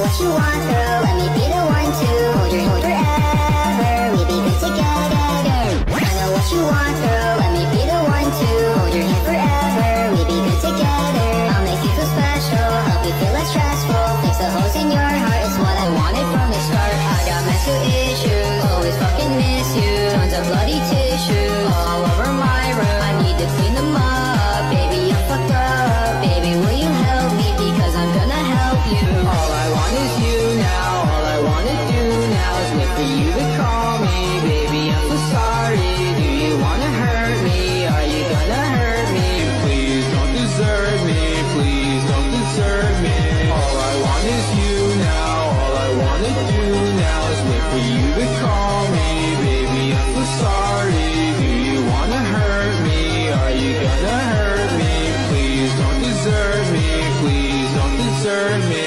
what you want, girl. Let me be the one to hold your hand forever. We be good together. I know what you want, girl. Let me be the one to hold your hand forever. We be good together. I'll make you feel special, help you feel less stressful. Fix the holes in your heart is what I wanted from the start. I got mental issues, always fucking miss you. Tons of bloody tissue. want is you now. All I wanna do now is wait for you to call me. Baby, I'm so sorry. Do you wanna hurt me? Are you gonna hurt me? Please don't deserve me. Please don't deserve me. All I want is you now. All I wanna do now is wait for you to call me. Baby, I'm so sorry. Do you wanna hurt me? Are you gonna hurt me? Please don't deserve me. Please don't deserve me.